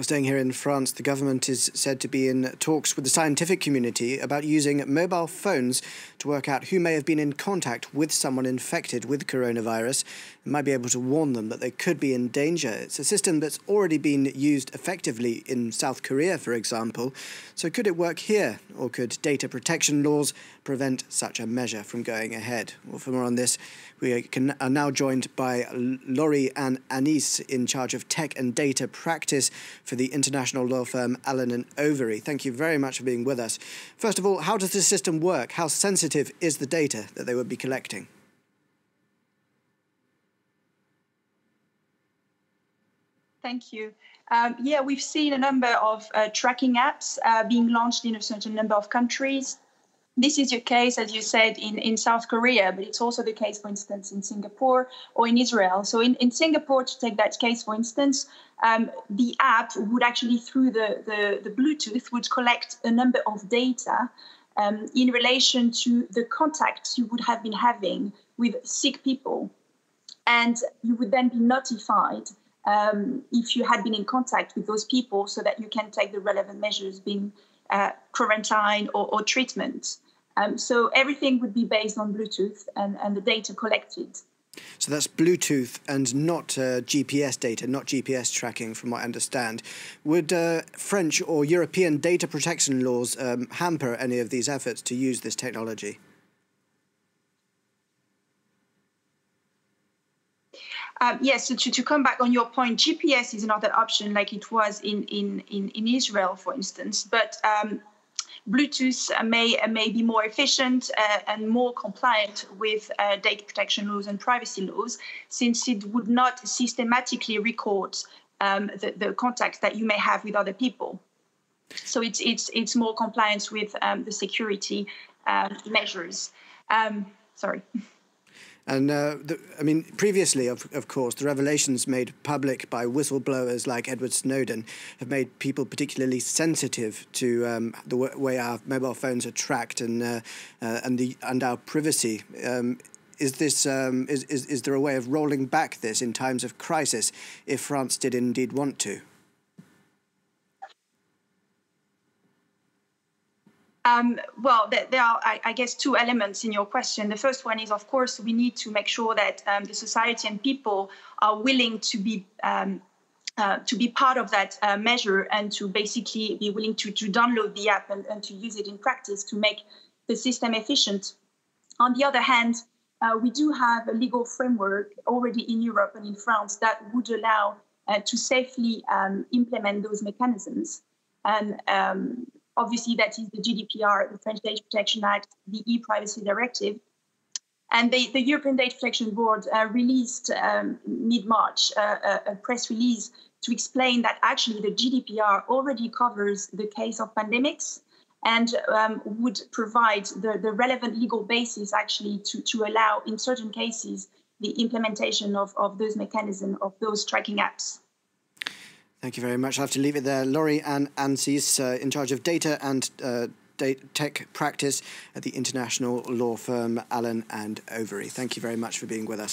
Staying here in France, the government is said to be in talks with the scientific community about using mobile phones to work out who may have been in contact with someone infected with coronavirus and might be able to warn them that they could be in danger. It's a system that's already been used effectively in South Korea, for example. So, could it work here, or could data protection laws prevent such a measure from going ahead? Well, for more on this, we are now joined by Laurie and Anis, in charge of tech and data practice for the international law firm Allen and Overy. Thank you very much for being with us. First of all, how does the system work? How sensitive is the data that they would be collecting? Thank you. Um, yeah, we've seen a number of uh, tracking apps uh, being launched in a certain number of countries. This is your case, as you said, in, in South Korea, but it's also the case, for instance, in Singapore or in Israel. So in, in Singapore, to take that case, for instance, um, the app would actually, through the, the, the, Bluetooth, would collect a number of data um, in relation to the contacts you would have been having with sick people. And you would then be notified um, if you had been in contact with those people so that you can take the relevant measures, being uh, quarantine or, or treatment. Um, so everything would be based on Bluetooth and, and the data collected. So that's Bluetooth and not uh, GPS data, not GPS tracking, from what I understand. Would uh, French or European data protection laws um, hamper any of these efforts to use this technology? Um, yes, so to, to come back on your point, GPS is another option like it was in, in, in, in Israel, for instance. But um, Bluetooth may, may be more efficient uh, and more compliant with uh, data protection laws and privacy laws, since it would not systematically record um, the, the contacts that you may have with other people. So it's, it's, it's more compliance with um, the security uh, measures. Um, sorry. And uh, the, I mean, previously, of, of course, the revelations made public by whistleblowers like Edward Snowden have made people particularly sensitive to um, the way our mobile phones are tracked and uh, uh, and the and our privacy. Um, is this um, is, is is there a way of rolling back this in times of crisis if France did indeed want to? Um, well, there are, I guess, two elements in your question. The first one is, of course, we need to make sure that um, the society and people are willing to be um, uh, to be part of that uh, measure and to basically be willing to, to download the app and, and, to use it in practice to make the system efficient. On the other hand, uh, we do have a legal framework already in Europe and in France that would allow uh, to safely um, implement those mechanisms. And um, Obviously, that is the GDPR, the French Data Protection Act, the e-privacy directive. And they, the European Data Protection Board uh, released um, mid-March uh, a, a, press release to explain that actually the GDPR already covers the case of pandemics and um, would provide the, the relevant legal basis actually to, to allow, in certain cases, the implementation of, of those mechanisms, of those tracking apps. Thank you very much. I have to leave it there. Laurie-Anne Ancenys, uh, in charge of data and uh, tech practice at the international law firm Allen and Overy. Thank you very much for being with us.